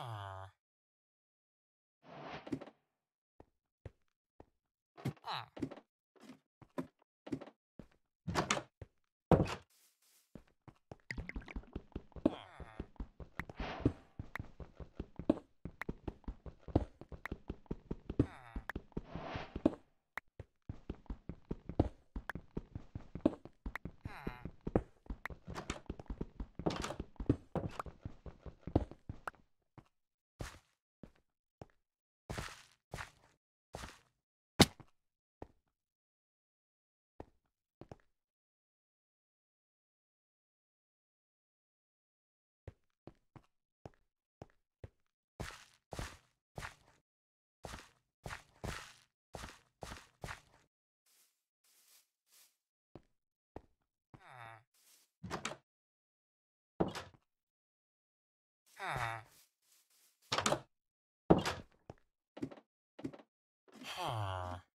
Ah. Ah.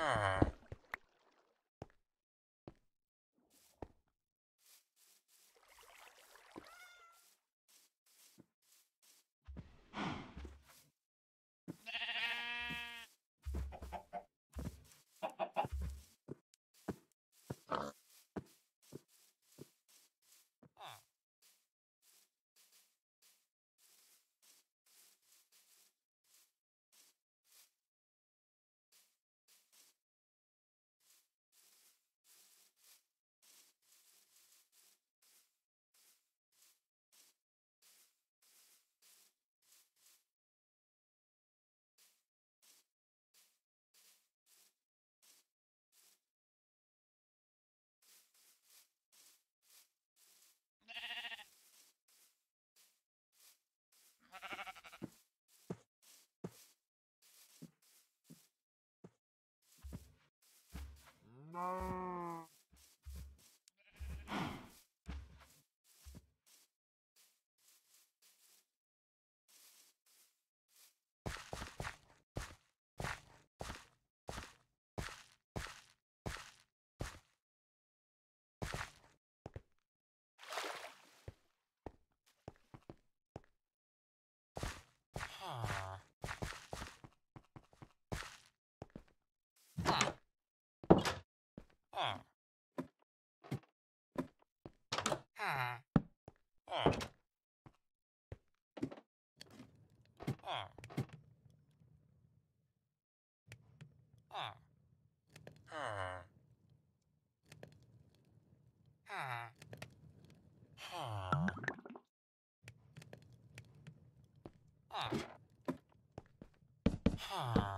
Ah. No. Huh.